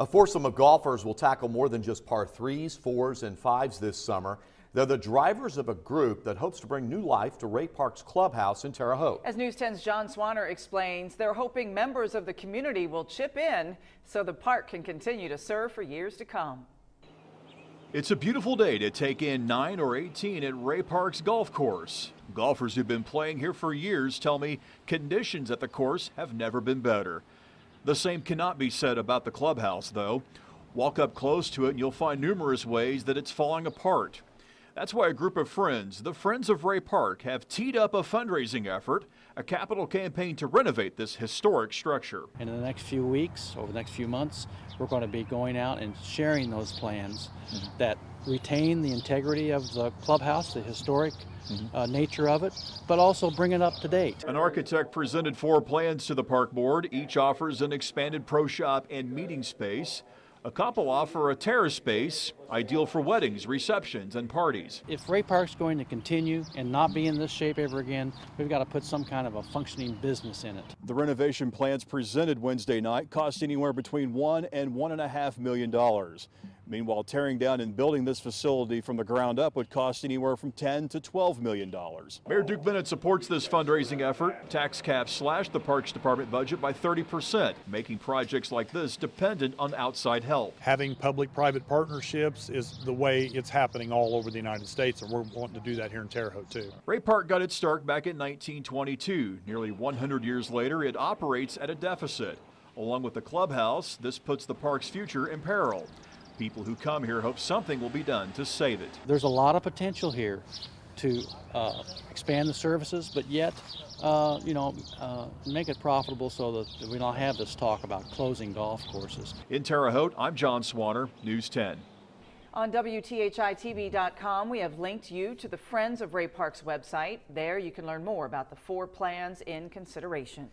A foursome of golfers will tackle more than just par threes, fours, and fives this summer. They're the drivers of a group that hopes to bring new life to Rea Park's clubhouse in Terre Haute. As News 10's John Swanner explains, they're hoping members of the community will chip in so the park can continue to serve for years to come. It's a beautiful day to take in 9 or 18 at Rea Park's golf course. Golfers who've been playing here for years tell me conditions at the course have never been better. The same cannot be said about the clubhouse, though. Walk up close to it and you'll find numerous ways that it's falling apart. That's why a group of friends, the Friends of Rea Park, have teed up a fundraising effort, a capital campaign to renovate this historic structure. And in the next few weeks, over the next few months, we're going to be going out and sharing those plans mm-hmm. that retain the integrity of the clubhouse, the historic Mm-hmm. Uh, nature of it, but also bring it up to date. An architect presented four plans to the park board. Each offers an expanded pro shop and meeting space. A couple offer a terrace space, ideal for weddings, receptions, and parties. If Rea Park's going to continue and not be in this shape ever again, we've got to put some kind of a functioning business in it. The renovation plans presented Wednesday night cost anywhere between one and one and a half million dollars. Meanwhile, tearing down and building this facility from the ground up would cost anywhere from 10 to 12 million dollars. Mayor Duke Bennett supports this fundraising effort. Tax caps slashed the Parks Department budget by 30 percent, making projects like this dependent on outside help. Having public-private partnerships is the way it's happening all over the United States, and we're wanting to do that here in Terre Haute too. Rea Park got its start back in 1922. Nearly 100 years later, it operates at a deficit. Along with the clubhouse, this puts the park's future in peril. People who come here hope something will be done to save it. There's a lot of potential here to uh, expand the services, but yet, uh, you know, uh, make it profitable so that we don't have this talk about closing golf courses. In Terre Haute, I'm John Swanner, News 10. On WTHITV.com, we have linked you to the Friends of Rea Park's website. There you can learn more about the four plans in consideration.